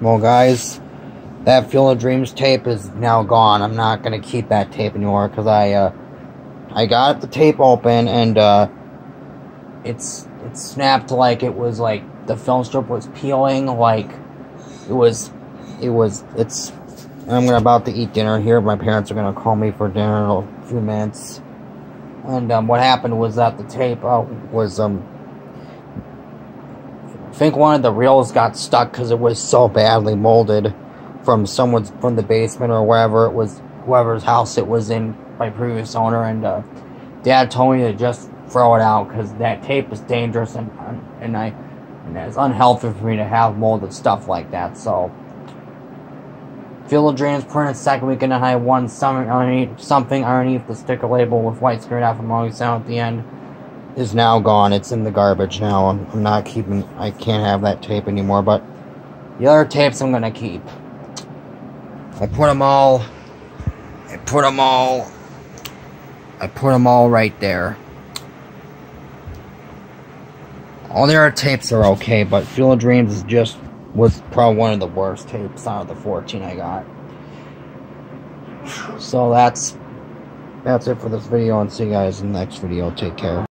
Well, guys, that Field of Dreams tape is now gone. I'm not gonna keep that tape anymore because I, uh, I got the tape open and uh, it's it snapped like it was like the film strip was peeling, like it was, it was. It's. I'm gonna about to eat dinner here. My parents are gonna call me for dinner in a few minutes. And um, what happened was that the tape uh, was um think one of the reels got stuck because it was so badly molded from someone's from the basement or wherever it was, whoever's house it was in by previous owner. And uh, Dad told me to just throw it out because that tape is dangerous and and I and it's unhealthy for me to have molded stuff like that. So. Field of Dreams printed second weekend and I won something underneath, something underneath the sticker label with white screen out from sound at the end is now gone. It's in the garbage now. I'm, I'm not keeping. I can't have that tape anymore. But the other tapes I'm gonna keep. I put them all. I put them all. I put them all right there. All the other tapes are okay, but Field of Dreams is just was probably one of the worst tapes out of the 14 I got. So that's that's it for this video, and see you guys in the next video. Take care.